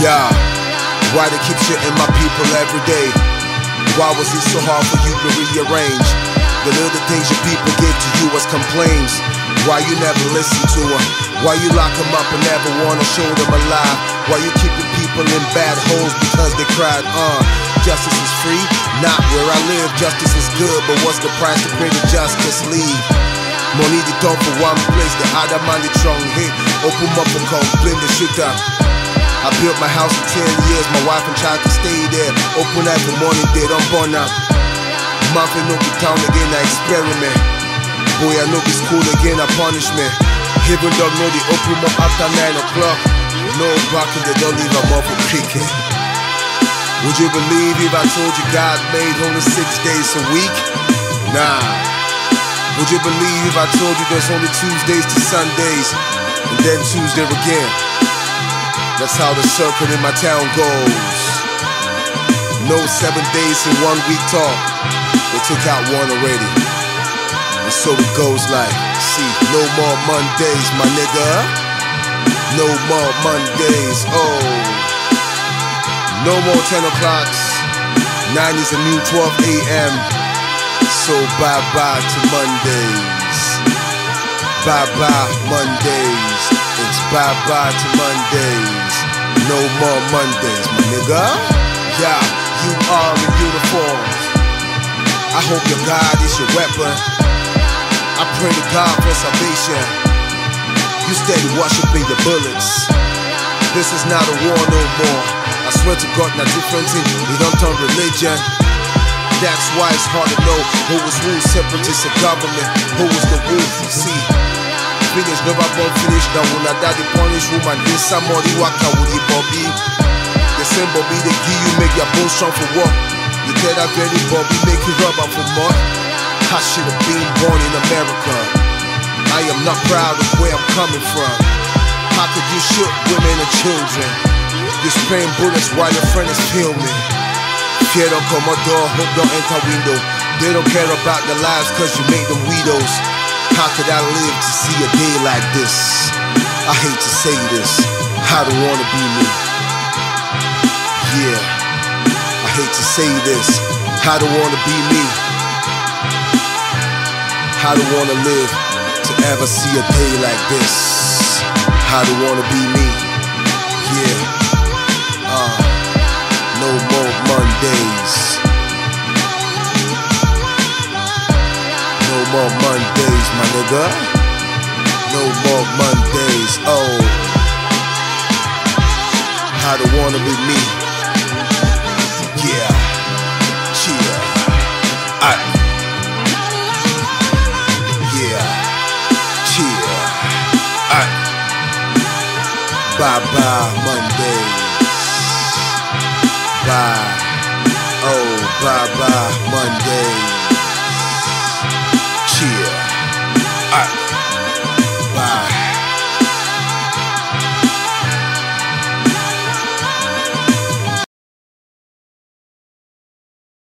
Yeah, why they keep shitting my people every day? Why was it so hard for you to rearrange? The little things your people give to you as complaints. Why you never listen to them? Why you lock them up and never wanna show them alive? Why you keeping people in bad holes because they cried, uh, justice is free? Not where I live, justice is good, but what's the price to bring the justice leave? Money they talk for one place, the other man they strong hit. Open up and complain the up. I built my house in 10 years, my wife and child can stay there. Open at the morning, they don't burn out. Month no be town again, I experiment. Boy, I know be school again, I punishment. Heaven dog know they open up after 9 o'clock. No barking, they don't leave up for cricket. Would you believe if I told you God made only six days a week? Nah. Would you believe if I told you there's only Tuesdays to Sundays and then Tuesday again? That's how the circle in my town goes. No seven days in one week talk. They took out one already. And so it goes like, see, no more Mondays, my nigga. No more Mondays, oh. No more 10 o'clocks. 9 is a new 12 a.m. So bye bye to Mondays. Bye bye Mondays. It's bye bye to Mondays. No more Mondays, my nigga. Yeah, you are in uniform. I hope your God is your weapon. I pray to God for salvation. You steady worshiping your bullets. This is not a war no more. I swear to God, not different thing. We don't turn religion. That's why it's hard to know who was who, separatists of government, who was the wolf. See, finish never born finish. Now when I die, the punish woman. This somebody waka with the Bobby. The same Bobby they give you make your bones strong for work. You tell that very Bobby make you rub up for mud. I should have been born in America. I am not proud of where I'm coming from. How could you shoot women and children? You're spraying bullets while your friend is filming. Fear don't come my door, hope don't enter window. They don't care about their lives cause you make them widows. How could I live to see a day like this? I hate to say this, I don't wanna be me. Yeah, I hate to say this, I don't wanna be me. I don't wanna live to ever see a day like this. I don't wanna be me. Yeah. Uh, no more Mondays. No more Mondays, my nigga. No more Mondays. Oh. I don't wanna be me. Yeah. Cheetah. I. Yeah. Cheetah. I. Bye bye Mondays. Bye. Oh, bye bye Mondays.